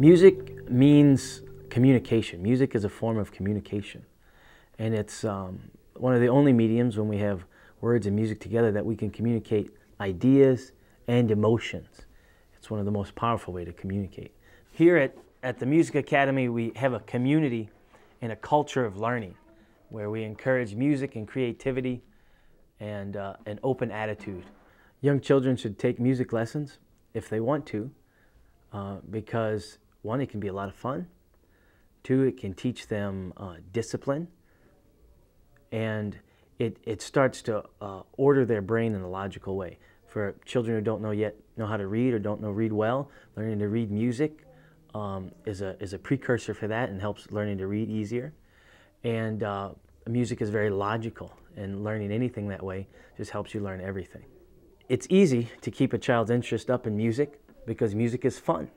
Music means communication. Music is a form of communication. And it's um, one of the only mediums when we have words and music together that we can communicate ideas and emotions. It's one of the most powerful way to communicate. Here at, at the Music Academy, we have a community and a culture of learning where we encourage music and creativity and uh, an open attitude. Young children should take music lessons if they want to uh, because one, it can be a lot of fun. Two, it can teach them uh, discipline. And it, it starts to uh, order their brain in a logical way. For children who don't know yet know how to read or don't know read well, learning to read music um, is, a, is a precursor for that and helps learning to read easier. And uh, music is very logical, and learning anything that way just helps you learn everything. It's easy to keep a child's interest up in music because music is fun.